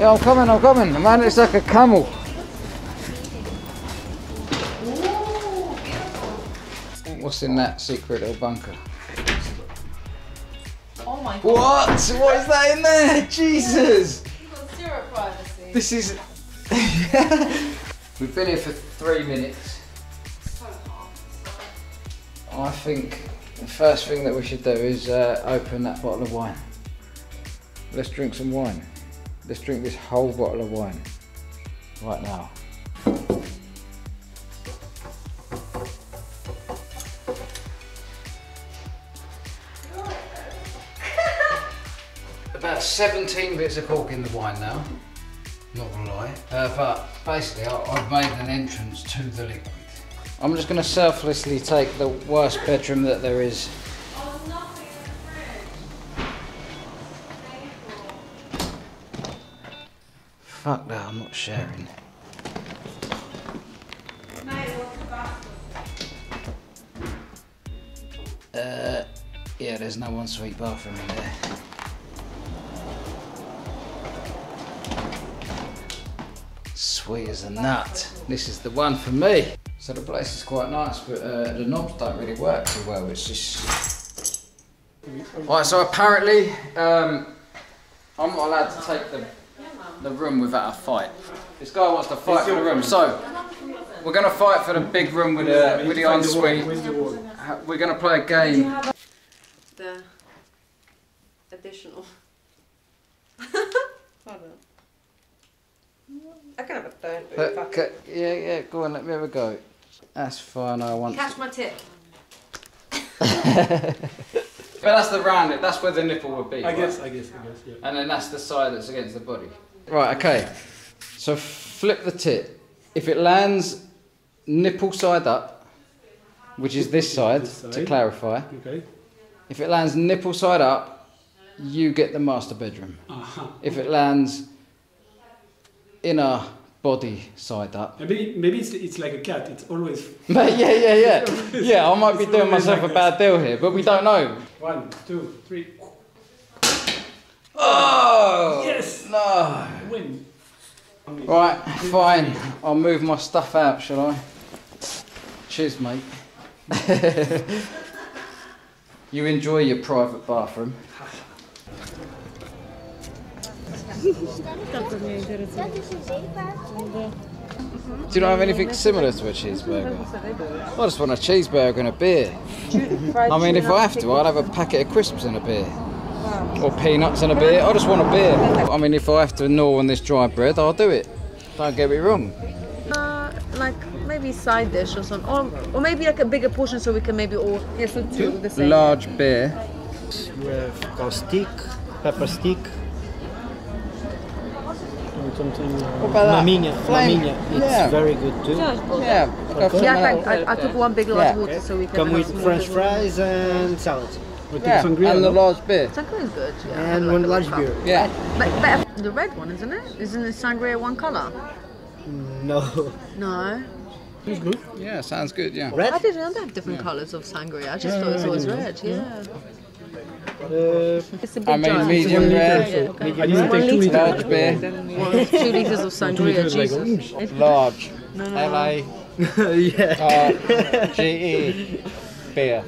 Yeah, I'm coming, I'm coming. The man, it's like a camel. What's in that secret little bunker? Oh my god. What? What is that in there? Jesus! You've got zero privacy. This is. We've been here for three minutes. so. I think the first thing that we should do is uh, open that bottle of wine. Let's drink some wine. Let's drink this whole bottle of wine right now. About 17 bits of cork in the wine now. Not gonna lie. Uh, but basically, I, I've made an entrance to the liquid. I'm just gonna selflessly take the worst bedroom that there is. Fuck that, I'm not sharing. Uh, yeah, there's no one sweet bathroom in there. Sweet as a nut. This is the one for me. So the place is quite nice, but uh, the knobs don't really work too well. It's just. Right, so apparently, um, I'm not allowed to take the, the room without a fight. This guy wants to fight for the room, so we're gonna fight for the big room with the with the ensuite. Ha- We're gonna play a game. The additional. Pardon. I can have a third But, ca- yeah, yeah, go on, let me have a go. That's fine, I want. Catch my tip. But that's the round, that's where the nipple would be. I right? guess, I guess, I guess, yeah. And then that's the side that's against the body. Right, okay. So flip the tit. If it lands nipple side up, which is this side, This to clarify, Okay. if it lands nipple side up, you get the master bedroom. Uh-huh. If it lands inner body side up, Maybe, maybe it's, it's like a cat. It's always But yeah, yeah, yeah. Yeah, I might be doing myself like a bad deal here, but we don't know. one, two, three. Oh! Yes! No! Win. Right, fine. I'll move my stuff out, shall I? Cheers, mate. you enjoy your private bathroom. Do you not have anything similar to a cheeseburger? I just want a cheeseburger and a beer. I mean, if I have to, I'd have a packet of crisps and a beer. Or peanuts and a beer. I just want a beer. I mean, if I have to gnaw on this dry bread, I'll do it. Don't get me wrong. Uh, like maybe side dish or something, or, or maybe like a bigger portion so we can maybe all yes, so two the same. Large beer. You have caustic, pepper stick. and Something uh, about maminha, Flame- maminha. It's yeah. very good too. Yeah, go Yeah, that. thank, I, I took one big large Yeah. water so we can. Come with French fries and salad. With Yeah, sangria, and the no? large beer. Sangria is good. Yeah, And like one large beer. cup. Yeah. But better the red one, isn't it? Isn't the sangria one color? No. No. It's good. Yeah, sounds good, yeah. Red. I didn't know they have different colors of sangria. I just thought it was always red. Yeah. Uh, It's a big I mean, medium One liter, rare, so okay. I didn't One take two liters. large beer, One, two liters of sangria. liters, like, Jesus. large. No, no. L A yeah. R G E beer.